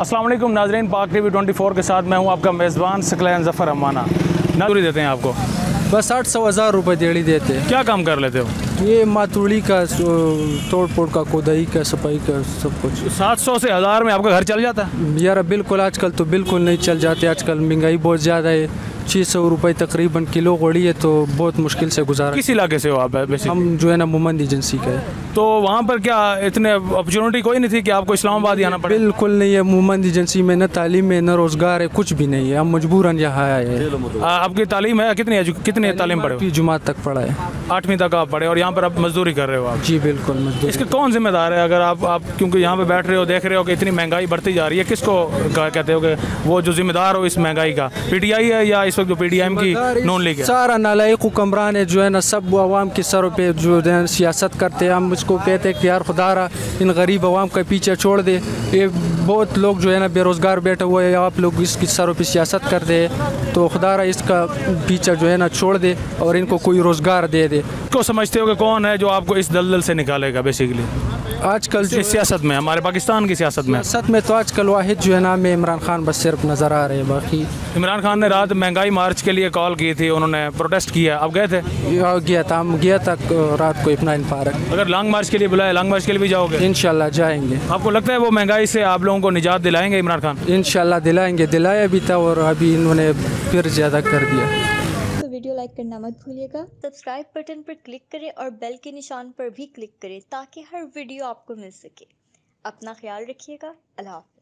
السلام علیکم ناظرین پاک ٹی وی ٹوئنٹی فور کے ساتھ میں ہوں آپ کا میزبان سکلین ظفر امانہ۔ نہ دیتے ہیں آپ کو؟ بس آٹھ سو ہزار روپے دیڑی دیتے۔ کیا کام کر لیتے ہو؟ یہ ماتوڑی کا توڑ پھوڑ کا کودائی کا صفائی کا سب کچھ۔ سات سو سے ہزار میں آپ کا گھر چل جاتا ہے؟ یار بالکل آج کل تو بالکل نہیں چل جاتے۔ آج کل مہنگائی بہت زیادہ ہے۔ چھ سو روپئے تقریباً کلو گوڑی ہے تو بہت مشکل سے گزارا۔ کس علاقے سے ہو آپ ہم جو ہے نا مومن ایجنسی کا ہے۔ تو وہاں پر کیا اتنے اپرچونیٹی کوئی نہیں تھی کہ آپ کو اسلام آباد آنا پڑا بالکل نہیں ہے۔ مومن ایجنسی میں نہ تعلیم ہے نہ روزگار ہے کچھ بھی نہیں ہے۔ ہم مجبوراً یہاں آئے ہیں۔ آپ کی تعلیم ہے کتنی کتنے تعلیم پڑھے جمعہ تک پڑھا ہے۔ آٹھویں تک آپ پڑھے اور یہاں یہاں پر آپ مزدوری کر رہے ہو آپ؟ جی بالکل اس کے کون ذمہ دار ہے اگر آپ آپ کیونکہ یہاں پہ بیٹھ رہے ہو دیکھ رہے ہو کہ اتنی مہنگائی بڑھتی جا رہی ہے کس کو کہتے ہو کہ وہ جو ذمہ دار ہو اس مہنگائی کا؟ پی ٹی آئی ہے یا اس وقت جو پی ٹی آئی کی نون لیگ ہے؟ سارا نالائق حکمران ہے جو ہے نا سب عوام کے سروں پہ جو ہے سیاست کرتے ہیں۔ ہم اس کو کہتے ہیں کہ یار خدا رہا ان غریب عوام کا پیچھے چھوڑ دے۔ یہ بہت لوگ جو ہے نا بے روزگار بیٹھے ہوئے ہیں، آپ لوگ اس کی سروں پہ سیاست کرتے ہیں، تو خدا رہا اس کا پیچھا جو ہے نا چھوڑ دے اور ان کو کوئی روزگار دے دے۔ کو سمجھتے ہو کہ کون ہے جو آپ کو اس دلدل سے نکالے گا بیسیکلی آج کل جو سیاست میں ہمارے پاکستان کی سیاست میں۔ سیاست میں تو آج کل واحد جو ہے نام میں عمران خان بس صرف نظر آ رہے ہیں باقی عمران خان نے رات مہنگائی مارچ کے لیے کال کی تھی انہوں نے پروٹیسٹ کیا۔ اب گئے تھے؟ گیا تھا ہم گیا تھا رات کو اپنا پارک اگر لانگ مارچ کے لیے بلائے لانگ مارچ کے لیے بھی جاؤ گے۔ انشاءاللہ جائیں گے۔ آپ کو لگتا ہے وہ مہنگائی سے آپ لوگوں کو نجات دلائیں گے عمران خان؟ انشاءاللہ دلائیں گے دلایا بھی تھا اور ابھی انہوں نے پھر زیادہ کر دیا۔ لائک کرنا مت بھولیے گا۔ سبسکرائب بٹن پر کلک کریں اور بیل کے نشان پر بھی کلک کریں تاکہ ہر ویڈیو آپ کو مل سکے۔ اپنا خیال رکھیے گا۔ اللہ حافظ۔